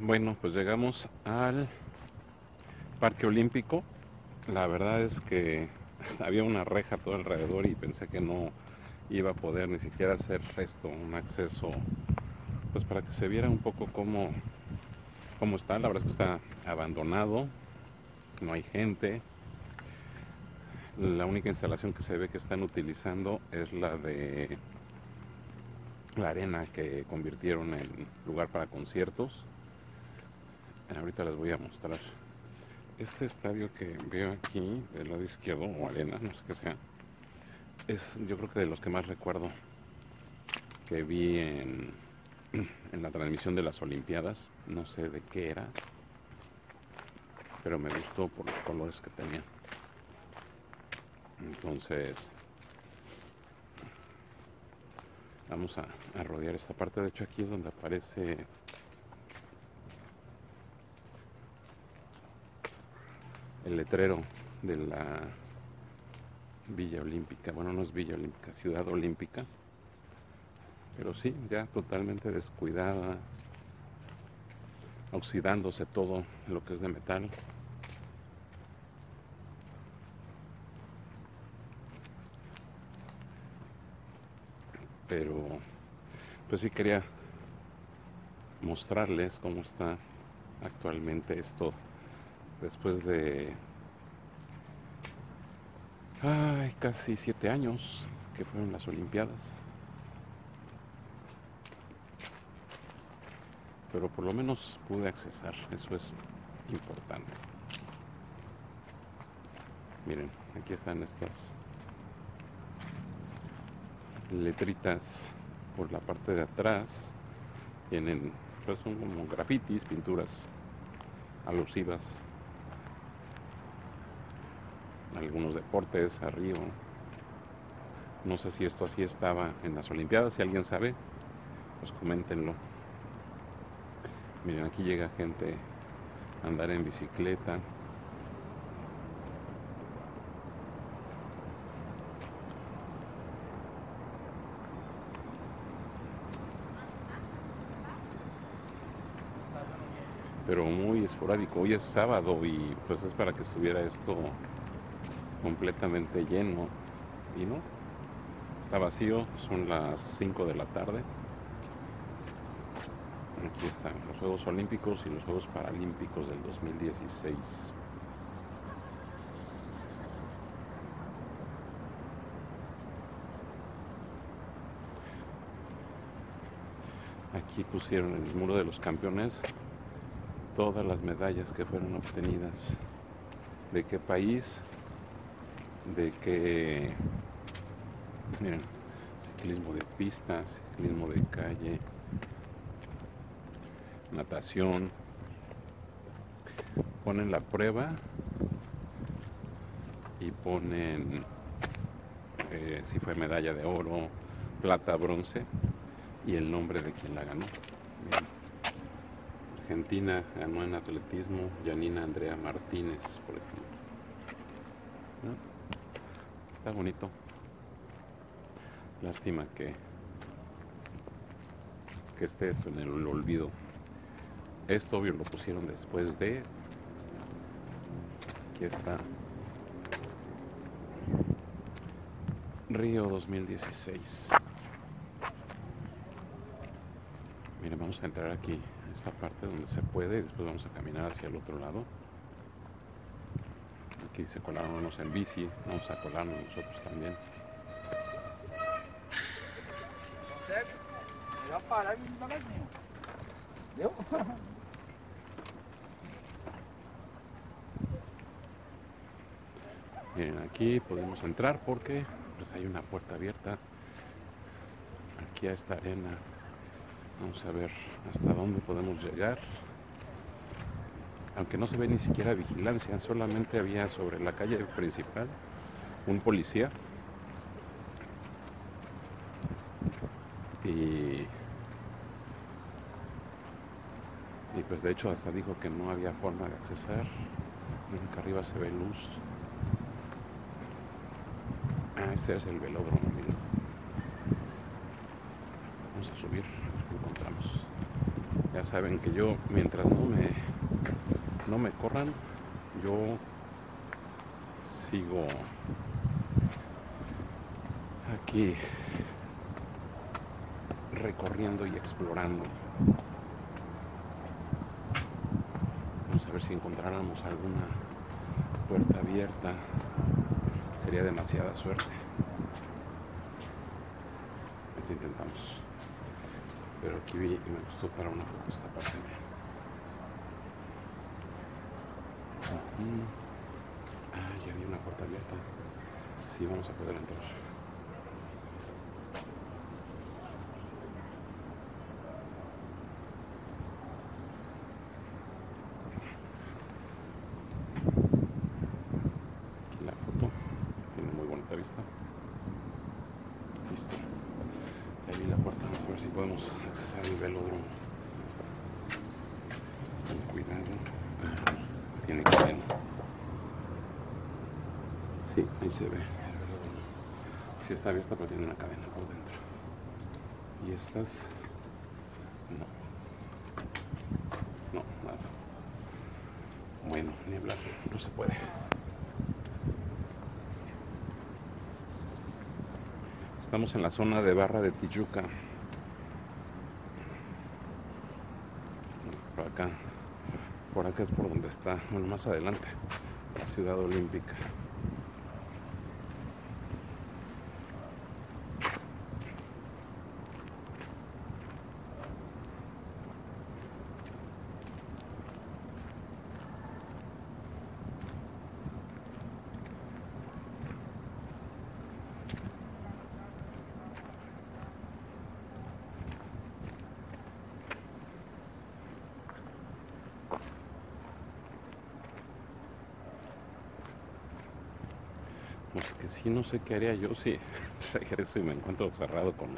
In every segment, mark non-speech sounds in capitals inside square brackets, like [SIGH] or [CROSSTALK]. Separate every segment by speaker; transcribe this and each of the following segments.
Speaker 1: Bueno, pues llegamos al Parque Olímpico. La verdad es que [LAUGHS] había una reja todo alrededor y pensé que no iba a poder ni siquiera hacer esto, un acceso, pues para que se viera un poco cómo, cómo está. La verdad es que está abandonado, no hay gente. La única instalación que se ve que están utilizando es la de la arena que convirtieron en lugar para conciertos. Ahorita les voy a mostrar. Este estadio que veo aquí del lado izquierdo, o arena, no sé qué sea, es yo creo que de los que más recuerdo que vi en, [CLEARS THROAT] la transmisión de las Olimpiadas. No sé de qué era, pero me gustó por los colores que tenía. Entonces, vamos a, rodear esta parte. De hecho, aquí es donde aparece el letrero de la Villa Olímpica. Bueno, no es Villa Olímpica, Ciudad Olímpica. Pero sí, ya totalmente descuidada, oxidándose todo lo que es de metal. Pero, pues sí quería mostrarles cómo está actualmente esto después de ay, casi siete años que fueron las Olimpiadas. Pero por lo menos pude accesar, eso es importante. Miren, aquí están estas letritas por la parte de atrás. Tienen, pues son como grafitis, pinturas alusivas algunos deportes, a Río. No sé si esto así estaba en las Olimpiadas, si alguien sabe, pues coméntenlo. Miren, aquí llega gente a andar en bicicleta. Pero muy esporádico. Hoy es sábado y pues es para que estuviera esto completamente lleno y no, está vacío, son las 5 de la tarde. Aquí están los Juegos Olímpicos y los Juegos Paralímpicos del 2016. Aquí pusieron en el muro de los campeones todas las medallas que fueron obtenidas. ¿De qué país? De que, miren, ciclismo de pistas, ciclismo de calle, natación, ponen la prueba y ponen eh, si fue medalla de oro, plata, bronce y el nombre de quien la ganó. Argentina ganó en atletismo Janina Andrea Martínez, por ejemplo. Bonito. Lástima que, que esté esto en el olvido. Esto obvio lo pusieron después de. Aquí está. Río 2016. Miren, vamos a entrar aquí, en esta parte donde se puede, y después vamos a caminar hacia el otro lado aquí se colaron unos en bici, vamos a colarnos nosotros también. Miren, aquí podemos entrar porque pues, hay una puerta abierta aquí a esta arena. Vamos a ver hasta dónde podemos llegar aunque no se ve ni siquiera vigilancia, solamente había sobre la calle principal un policía y, pues de hecho hasta dijo que no había forma de accesar, nunca arriba se ve luz. Ah, este es el velódromo. Vamos a subir, encontramos. Ya saben que yo, mientras no me, no me corran, yo sigo aquí recorriendo y explorando. Vamos a ver si encontráramos alguna puerta abierta. Sería demasiada suerte. intentamos. Pero aquí vi y me gustó para una foto esta parte. Ah, ya vi una puerta abierta. Sí, vamos a poder entrar. podemos accesar el velódromo. Con cuidado. Tiene cadena. Sí, ahí se ve. Sí está abierta, pero tiene una cadena por dentro. Y estas, no. No, nada. Bueno, ni hablar, no se puede. Estamos en la zona de Barra de Tijuca. acá. Por acá es por donde está, bueno, más adelante, la ciudad olímpica. Que sí, no sé qué haría yo si [LAUGHS] regreso y me encuentro cerrado con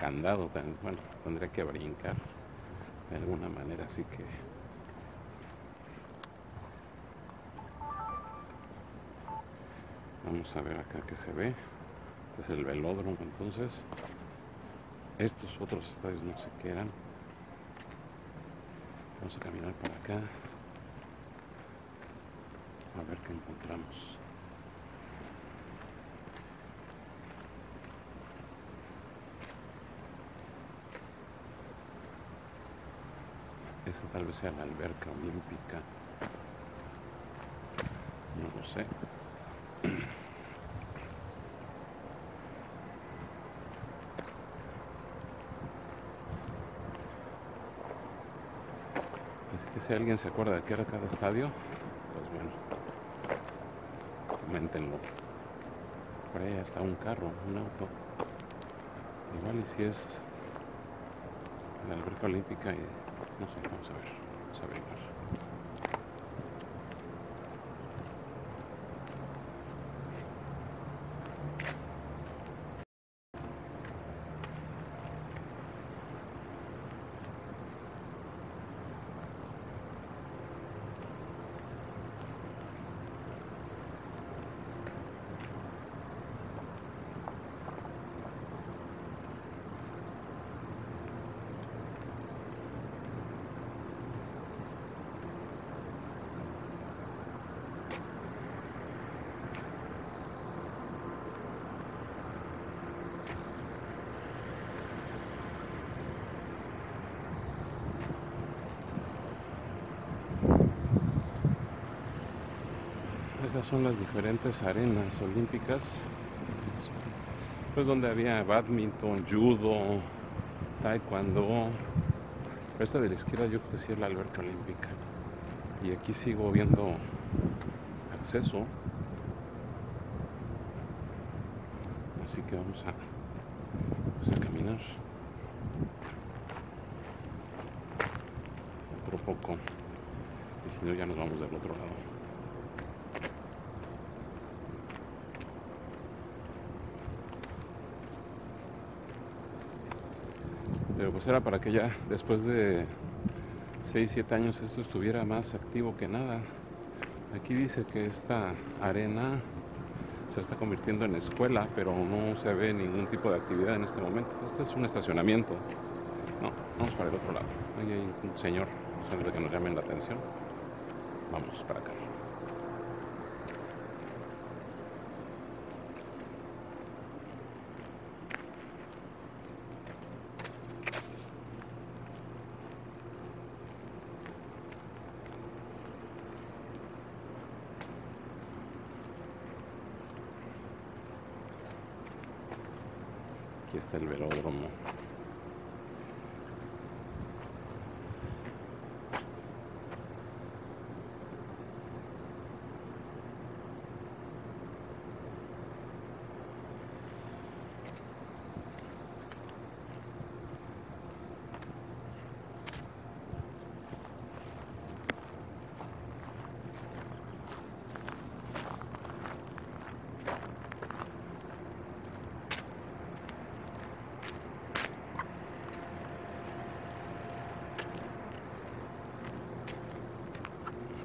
Speaker 1: candado. Bueno, tendría que brincar de alguna manera, así que... Vamos a ver acá que se ve. Este es el velódromo, entonces. Estos otros estadios no sé qué eran. Vamos a caminar por acá. A ver qué encontramos. Esa tal vez sea la alberca olímpica. No lo sé. Así que si alguien se acuerda de qué era cada estadio, pues bueno, coméntenlo. Por ahí está un carro, un auto. Igual y si es la alberca olímpica y no sé, vamos a ver. Estas son las diferentes arenas olímpicas, pues donde había badminton, judo, taekwondo. Esta de la izquierda yo creo que es la alberca olímpica. Y aquí sigo viendo acceso. Así que vamos a, pues, a caminar. Otro poco. Y si no ya nos vamos del otro lado. pero pues era para que ya después de 6, 7 años esto estuviera más activo que nada. Aquí dice que esta arena se está convirtiendo en escuela, pero no se ve ningún tipo de actividad en este momento. Este es un estacionamiento. No, Vamos para el otro lado. Ahí hay un señor, antes de que nos llamen la atención. Vamos para acá. Aquí está el velódromo.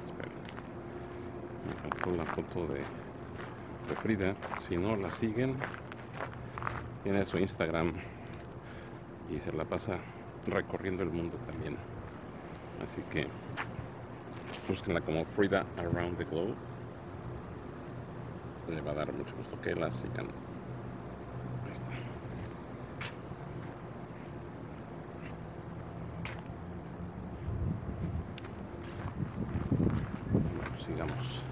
Speaker 1: Espera. Me faltó la de, de Frida. Si no la siguen, tiene su Instagram y se la pasa recorriendo el mundo también. Así que búsquenla como Frida Around the Globe. Le va a dar mucho gusto que la sigan. Ahí está. Bueno, sigamos.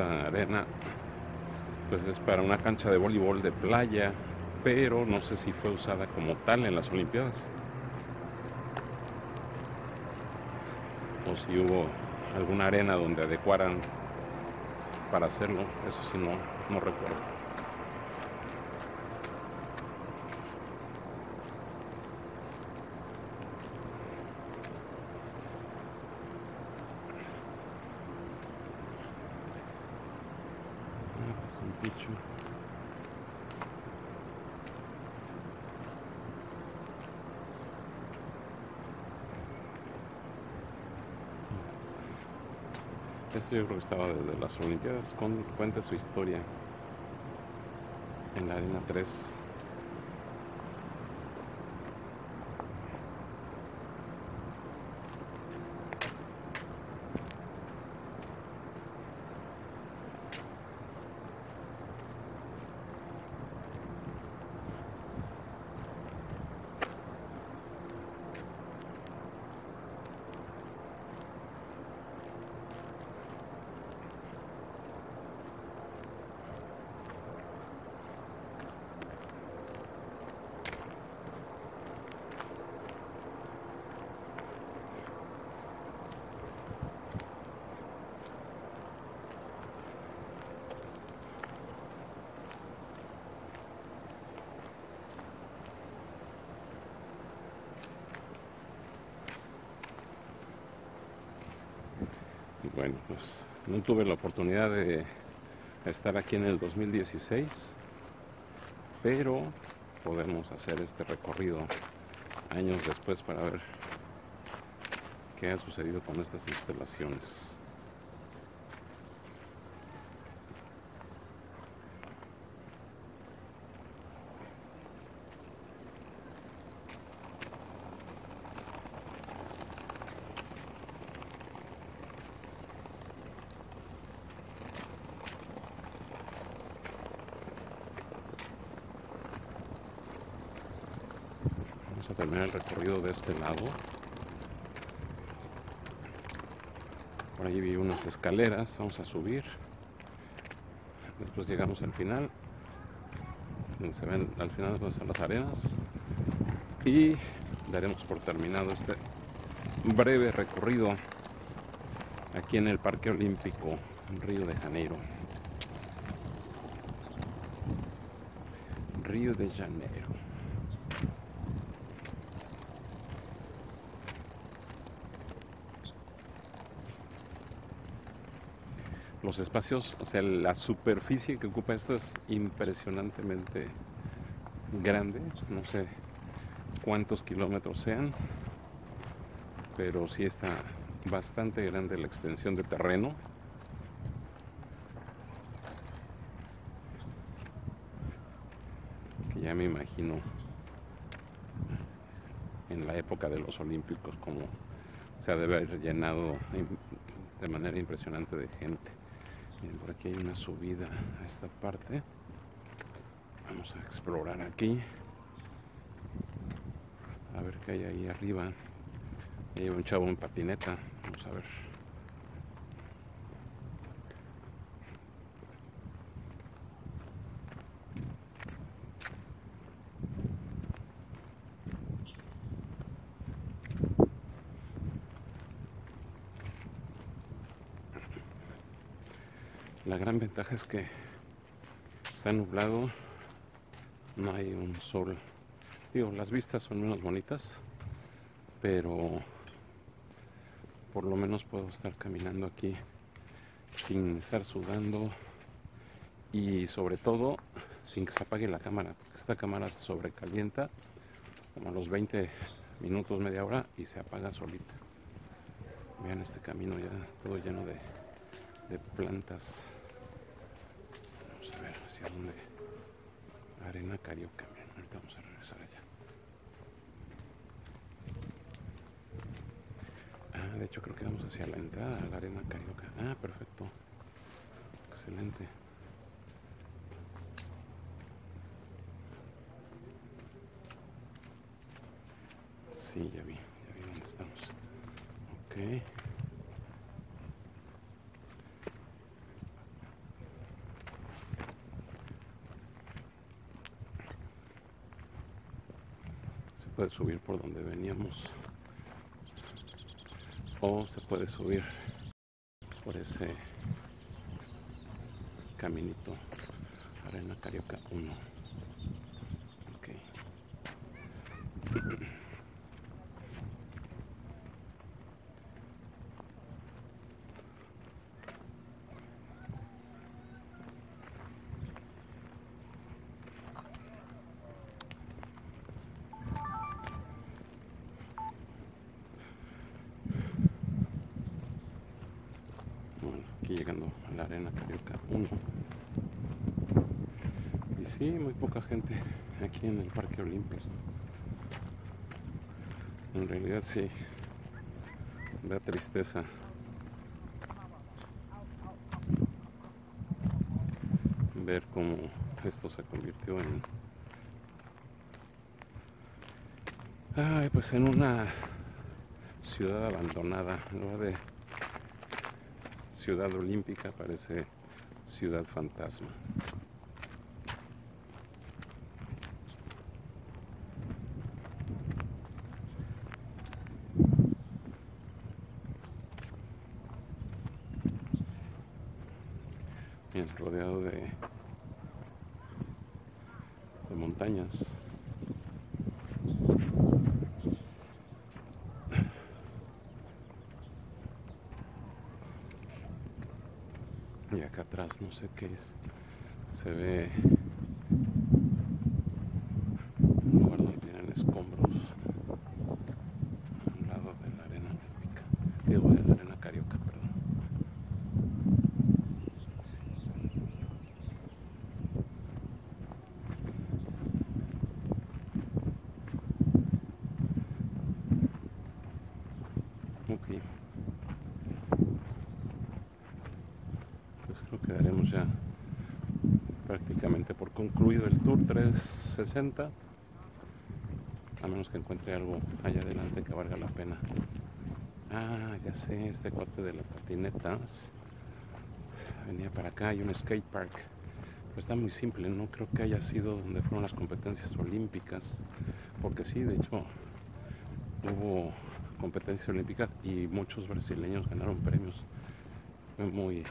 Speaker 1: Arena pues es para una cancha de voleibol de playa, pero no sé si fue usada como tal en las Olimpiadas. O si hubo alguna arena donde adecuaran para hacerlo, eso sí no, no recuerdo. Ah, es un bicho. Esto yo creo que estaba desde las Olimpiadas. Cuenta su historia en la Arena 3. Bueno, pues no tuve la oportunidad de estar aquí en el 2016, pero podemos hacer este recorrido años después para ver qué ha sucedido con estas instalaciones. Vamos terminar el recorrido de este lado. Por allí vi unas escaleras, vamos a subir. Después llegamos al final. donde Se ven al final donde están las arenas. Y daremos por terminado este breve recorrido aquí en el Parque Olímpico en Río de Janeiro. Río de Janeiro. Los espacios, o sea, la superficie que ocupa esto es impresionantemente grande. No sé cuántos kilómetros sean, pero sí está bastante grande la extensión de terreno. Que ya me imagino en la época de los Olímpicos como se ha de haber llenado de manera impresionante de gente. Miren, por aquí hay una subida a esta parte. Vamos a explorar aquí. A ver qué hay ahí arriba. Hay un chavo en patineta. Vamos a ver. La gran ventaja es que está nublado, no hay un sol. Digo, las vistas son menos bonitas, pero por lo menos puedo estar caminando aquí sin estar sudando y sobre todo sin que se apague la cámara, esta cámara se sobrecalienta como a los 20 minutos, media hora y se apaga solita. Vean este camino ya todo lleno de de plantas. Dónde. Arena Carioca. Bien, ahorita vamos a regresar allá. Ah, de hecho creo que vamos hacia la entrada a la Arena Carioca. Ah, perfecto. Excelente. Sí, ya vi, ya vi dónde estamos. Ok. Puede subir por donde veníamos. O se puede subir por ese caminito. Arena carioca 1 okay. Bueno, aquí llegando a la arena Carioca 1. Y sí, muy poca gente aquí en el Parque Olímpico. En realidad sí, da tristeza. Ver cómo esto se convirtió en... Ay, pues en una ciudad abandonada, lugar de ciudad olímpica parece ciudad fantasma. Bien, rodeado de, de montañas. Y atrás no sé qué es. Se ve un lugar donde tienen escombros a un lado de la arena olímpica. Digo, de la arena carioca, perdón. Ok. Pues creo que daremos ya prácticamente por concluido el tour 360. A menos que encuentre algo allá adelante que valga la pena. Ah, ya sé, este cuate de las patinetas. Venía para acá, hay un skate park. Pero está muy simple, no creo que haya sido donde fueron las competencias olímpicas. Porque sí, de hecho, hubo competencias olímpicas y muchos brasileños ganaron premios. Muy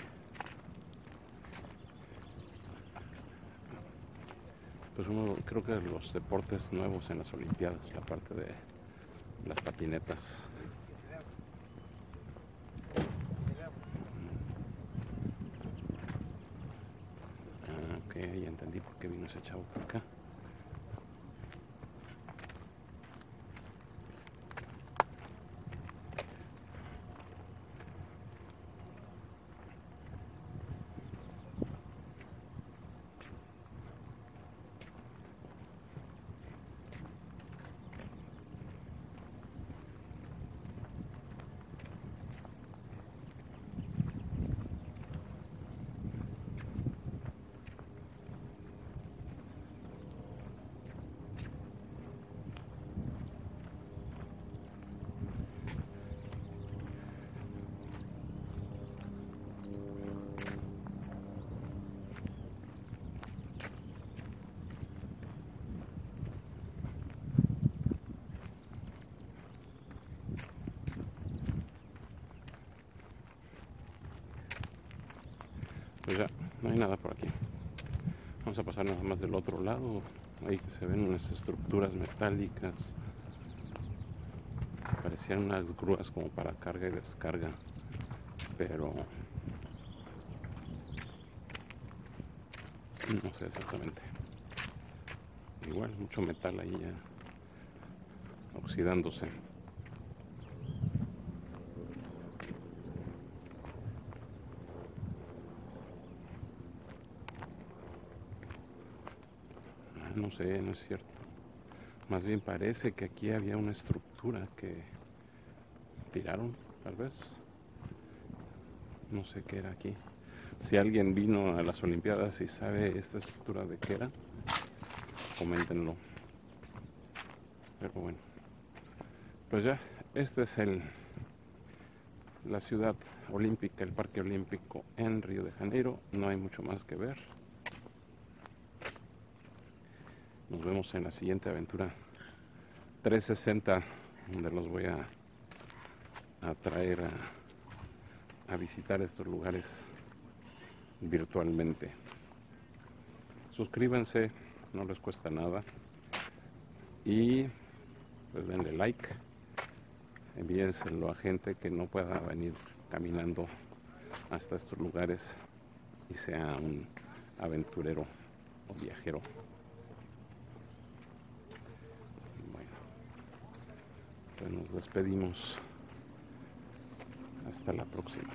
Speaker 1: pues uno creo que los deportes nuevos en las olimpiadas la parte de las patinetas. Ah, ok ya entendí por qué vino ese chavo por acá no hay nada por aquí. Vamos a pasar nada más del otro lado. Ahí se ven unas estructuras metálicas. Parecían unas grúas como para carga y descarga. Pero no sé exactamente. Igual, mucho metal ahí ya oxidándose. Ah, no sé, no es cierto. Más bien parece que aquí había una estructura que tiraron, tal vez. No sé qué era aquí. Si alguien vino a las Olimpiadas y sabe esta estructura de qué era, coméntenlo. Pero bueno, pues ya, este es el la ciudad olímpica, el parque olímpico en Río de Janeiro. No hay mucho más que ver. Nos vemos en la siguiente aventura 360, donde los voy a, a traer a, a visitar estos lugares virtualmente. Suscríbanse, no les cuesta nada. Y pues denle like. Envíenselo a gente que no pueda venir caminando hasta estos lugares y sea un aventurero o viajero. Bueno, pues nos despedimos. Hasta la próxima.